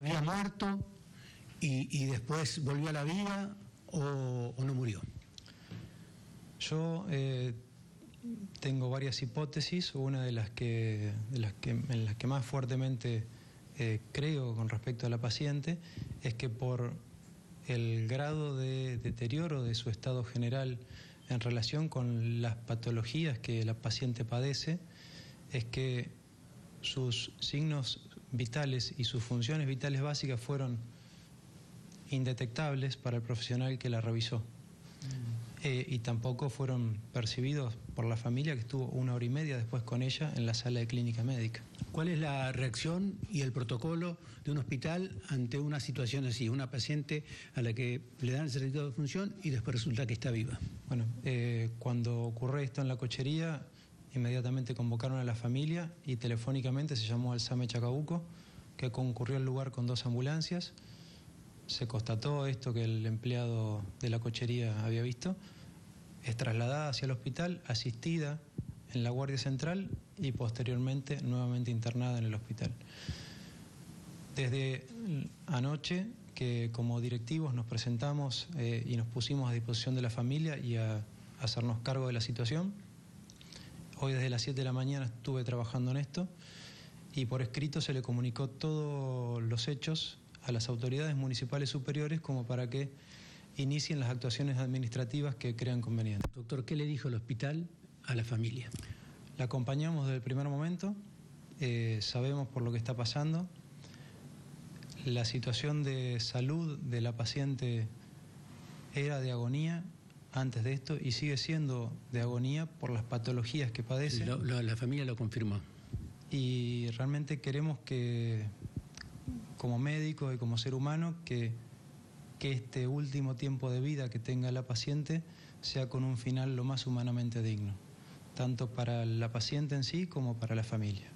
¿Había muerto y, después volvió a la vida o, no murió? Yo eh, tengo varias hipótesis, una de las que, las que, en las que más fuertemente eh, creo con respecto a la paciente es que por el grado de deterioro de su estado general en relación con las patologías que la paciente padece, es que sus signos vitales y sus funciones vitales básicas fueron indetectables para el profesional que la revisó. Eh, y tampoco fueron percibidos por la familia que estuvo una hora y media después con ella en la sala de clínica médica. ¿Cuál es la reacción y el protocolo de un hospital ante una situación así? Una paciente a la que le dan el certificado de función y después resulta que está viva. Bueno, eh, cuando ocurre esto en la cochería, inmediatamente convocaron a la familia y telefónicamente se llamó al SAME Chacabuco, que concurrió al lugar con dos ambulancias se constató esto que el empleado de la cochería había visto, es trasladada hacia el hospital, asistida en la Guardia Central y posteriormente nuevamente internada en el hospital. Desde anoche que como directivos nos presentamos eh, y nos pusimos a disposición de la familia y a, hacernos cargo de la situación. Hoy desde las 7 de la mañana estuve trabajando en esto y por escrito se le comunicó todos los hechos a las autoridades municipales superiores como para que inicien las actuaciones administrativas que crean convenientes. Doctor, ¿qué le dijo el hospital a la familia? La acompañamos desde el primer momento, eh, sabemos por lo que está pasando. La situación de salud de la paciente era de agonía antes de esto y sigue siendo de agonía por las patologías que padece. la familia lo confirmó. Y realmente queremos que como médico y como ser humano que, que este último tiempo de vida que tenga la paciente sea con un final lo más humanamente digno, tanto para la paciente en sí como para la familia.